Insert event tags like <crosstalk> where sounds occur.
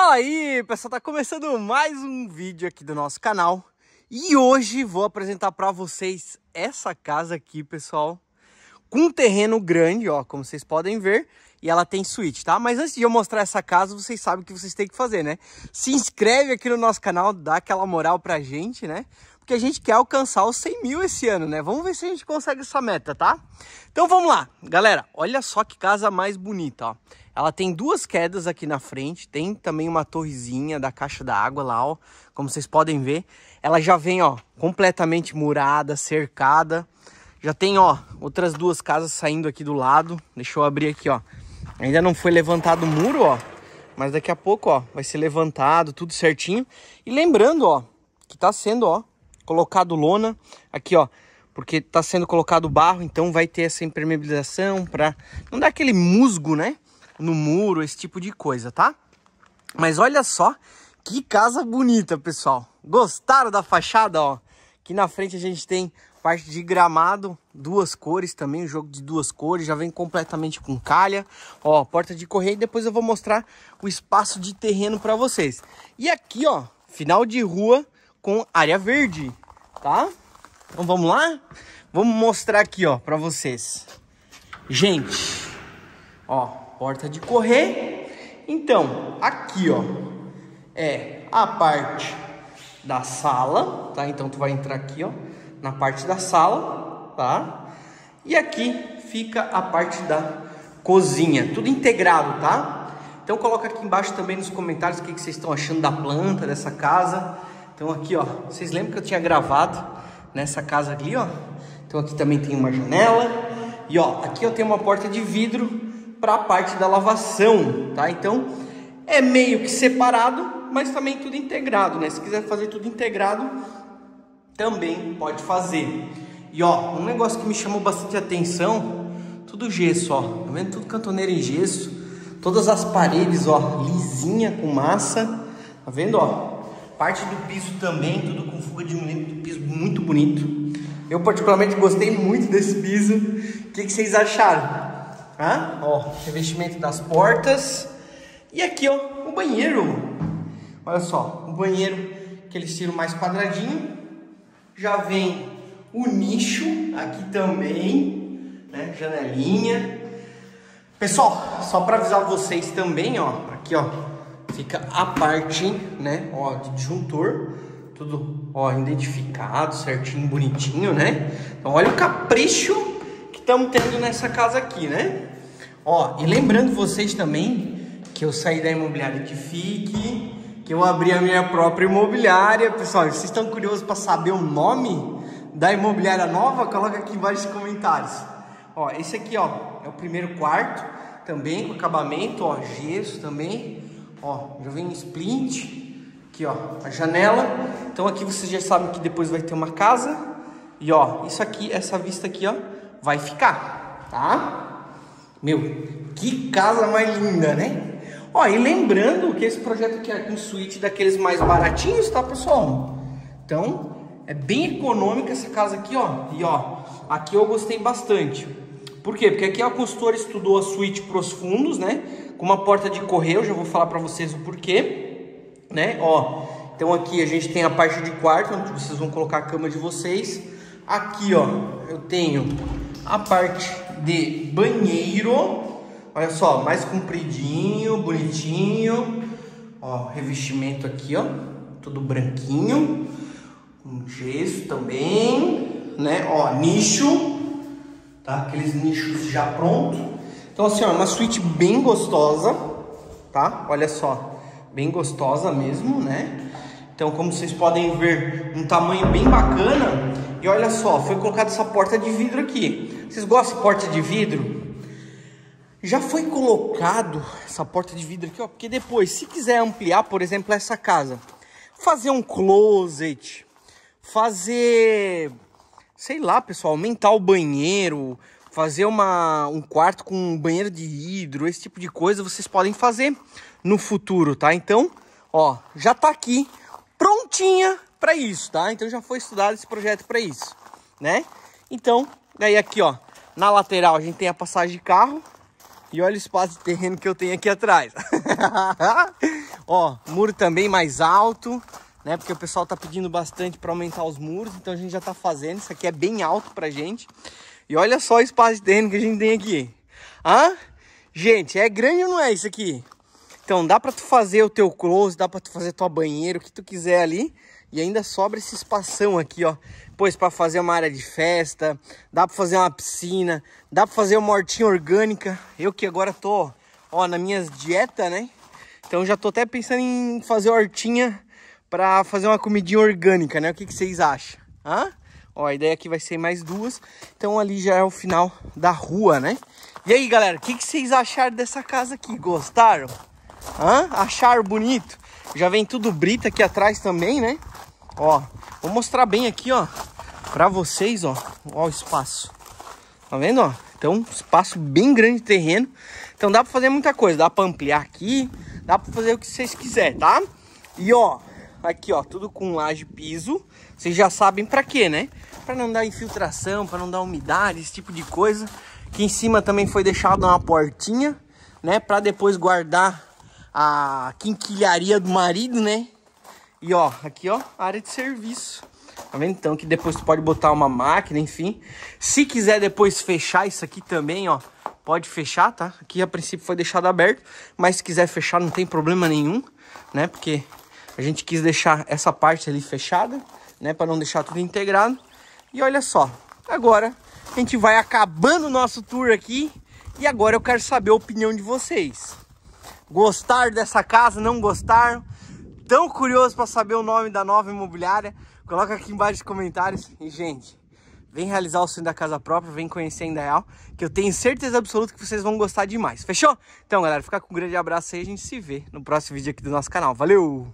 Fala aí, pessoal, tá começando mais um vídeo aqui do nosso canal e hoje vou apresentar para vocês essa casa aqui, pessoal, com um terreno grande, ó, como vocês podem ver, e ela tem suíte, tá? Mas antes de eu mostrar essa casa, vocês sabem o que vocês têm que fazer, né? Se inscreve aqui no nosso canal, dá aquela moral pra gente, né? Porque a gente quer alcançar os 100 mil esse ano, né? Vamos ver se a gente consegue essa meta, tá? Então vamos lá, galera, olha só que casa mais bonita, ó. Ela tem duas quedas aqui na frente, tem também uma torrezinha da caixa da água lá, ó, como vocês podem ver. Ela já vem, ó, completamente murada, cercada. Já tem, ó, outras duas casas saindo aqui do lado. Deixa eu abrir aqui, ó. Ainda não foi levantado o muro, ó, mas daqui a pouco, ó, vai ser levantado, tudo certinho. E lembrando, ó, que tá sendo, ó, colocado lona aqui, ó, porque tá sendo colocado barro, então vai ter essa impermeabilização para não dar aquele musgo, né? no muro, esse tipo de coisa, tá? Mas olha só que casa bonita, pessoal. Gostaram da fachada, ó? Aqui na frente a gente tem parte de gramado, duas cores também, o jogo de duas cores, já vem completamente com calha. Ó, porta de correio, depois eu vou mostrar o espaço de terreno para vocês. E aqui, ó, final de rua com área verde, tá? Então vamos lá? Vamos mostrar aqui, ó, para vocês. Gente, ó, porta de correr. Então, aqui, ó, é a parte da sala, tá? Então, tu vai entrar aqui, ó, na parte da sala, tá? E aqui fica a parte da cozinha, tudo integrado, tá? Então, coloca aqui embaixo também nos comentários o que, que vocês estão achando da planta, dessa casa. Então, aqui, ó, vocês lembram que eu tinha gravado nessa casa ali, ó? Então, aqui também tem uma janela. E, ó, aqui eu tenho uma porta de vidro para a parte da lavação, tá? Então é meio que separado, mas também tudo integrado, né? Se quiser fazer tudo integrado, também pode fazer. E ó, um negócio que me chamou bastante atenção, tudo gesso, ó. Tá vendo? Tudo cantoneiro em gesso. Todas as paredes, ó, lisinha com massa. Tá vendo, ó? Parte do piso também, tudo com fuga de um milímetro, piso muito bonito. Eu particularmente gostei muito desse piso. O que, que vocês acharam? Ah, ó, revestimento das portas. E aqui, ó, o banheiro. Olha só, o banheiro, aquele estilo mais quadradinho. Já vem o nicho aqui também, né? Janelinha. Pessoal, só para avisar vocês também, ó, aqui, ó, fica a parte, né, ó, de disjuntor, tudo, ó, identificado, certinho, bonitinho, né? Então, olha o capricho estamos tendo nessa casa aqui, né? Ó, e lembrando vocês também que eu saí da imobiliária de FIC, que eu abri a minha própria imobiliária. Pessoal, vocês estão curiosos para saber o nome da imobiliária nova? Coloca aqui embaixo nos comentários. Ó, esse aqui, ó, é o primeiro quarto, também com acabamento, ó, gesso também. Ó, já vem splint. Aqui, ó, a janela. Então aqui vocês já sabem que depois vai ter uma casa. E ó, isso aqui, essa vista aqui, ó, vai ficar, tá? Meu, que casa mais linda, né? Ó, e lembrando que esse projeto aqui é com suíte daqueles mais baratinhos, tá, pessoal? Então, é bem econômica essa casa aqui, ó. E ó, aqui eu gostei bastante. Por quê? Porque aqui a consultora estudou a suíte pros fundos, né? Com uma porta de correio, já vou falar para vocês o porquê, né? Ó, então aqui a gente tem a parte de quarto, onde vocês vão colocar a cama de vocês. Aqui, ó, eu tenho a parte de banheiro, olha só, mais compridinho, bonitinho, ó, revestimento aqui, ó, tudo branquinho, com gesso também, né, ó, nicho, tá, aqueles nichos já prontos, então assim, ó, uma suíte bem gostosa, tá, olha só, bem gostosa mesmo, né, então como vocês podem ver, um tamanho bem bacana, e olha só, foi colocada essa porta de vidro aqui. Vocês gostam de porta de vidro? Já foi colocado essa porta de vidro aqui, ó, porque depois, se quiser ampliar, por exemplo, essa casa, fazer um closet, fazer, sei lá, pessoal, aumentar o banheiro, fazer uma, um quarto com um banheiro de hidro, esse tipo de coisa, vocês podem fazer no futuro, tá? Então, ó, já tá aqui prontinha para isso, tá? Então já foi estudado esse projeto para isso, né? Então, daí aqui, ó, na lateral a gente tem a passagem de carro e olha o espaço de terreno que eu tenho aqui atrás. <laughs> Ó, muro também mais alto, né? Porque o pessoal tá pedindo bastante para aumentar os muros, então a gente já tá fazendo. Isso aqui é bem alto pra gente. E olha só o espaço de terreno que a gente tem aqui. Hã? Gente, é grande ou não é isso aqui? Então dá pra tu fazer o teu close, dá pra tu fazer tua banheiro, o que tu quiser ali. E ainda sobra esse espação aqui, ó. Pois para fazer uma área de festa, dá para fazer uma piscina, dá para fazer uma hortinha orgânica. Eu que agora tô, ó, na minhas dieta, né? Então já tô até pensando em fazer hortinha para fazer uma comidinha orgânica, né? O que, que vocês acham? Hã? Ó, a ideia aqui vai ser mais duas. Então ali já é o final da rua, né? E aí, galera, o que, que vocês acharam dessa casa aqui? Gostaram? Hã? Acharam bonito? Já vem tudo brita aqui atrás também, né? Ó, vou mostrar bem aqui, ó, pra vocês, ó. Ó o espaço. Tá vendo, ó? Então, espaço bem grande de terreno. Então dá pra fazer muita coisa. Dá pra ampliar aqui, dá pra fazer o que vocês quiserem, tá? E ó, aqui ó, tudo com laje piso. Vocês já sabem pra quê, né? Pra não dar infiltração, pra não dar umidade, esse tipo de coisa. Aqui em cima também foi deixado uma portinha, né? Pra depois guardar a quinquilharia do marido, né? E ó, aqui ó, área de serviço. Tá vendo? Então que depois tu pode botar uma máquina, enfim. Se quiser depois fechar isso aqui também, ó, pode fechar, tá? Aqui a princípio foi deixado aberto, mas se quiser fechar não tem problema nenhum, né? Porque a gente quis deixar essa parte ali fechada, né? Para não deixar tudo integrado. E olha só, agora a gente vai acabando o nosso tour aqui. E agora eu quero saber a opinião de vocês. Gostaram dessa casa? Não gostaram? tão curioso para saber o nome da nova imobiliária, coloca aqui embaixo nos comentários. E, gente, vem realizar o sonho da casa própria, vem conhecer a Indaial, que eu tenho certeza absoluta que vocês vão gostar demais. Fechou? Então, galera, fica com um grande abraço aí a gente se vê no próximo vídeo aqui do nosso canal. Valeu!